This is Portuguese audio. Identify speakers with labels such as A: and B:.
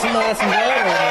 A: próxima mandasse embora.